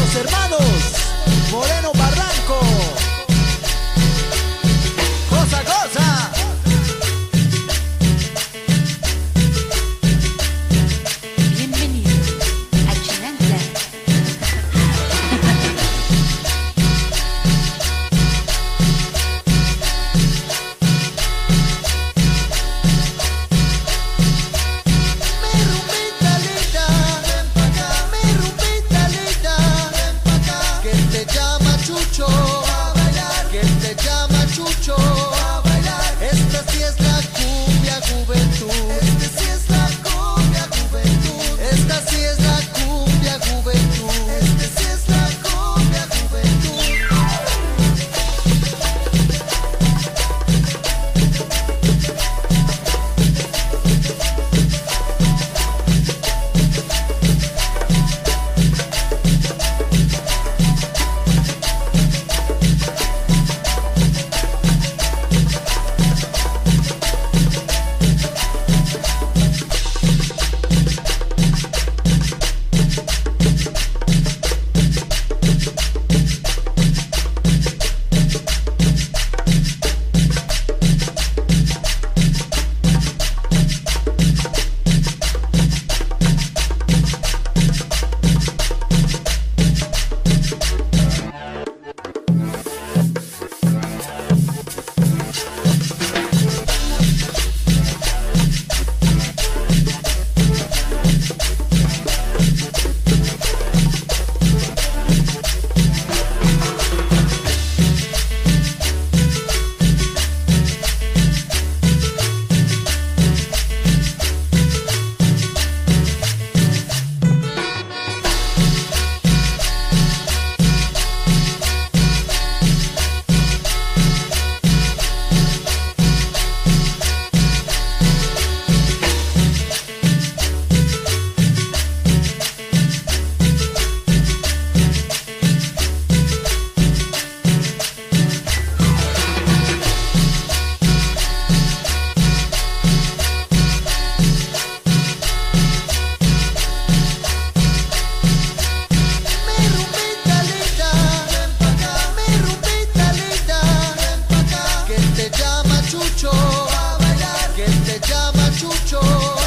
los hermanos. daba chucho.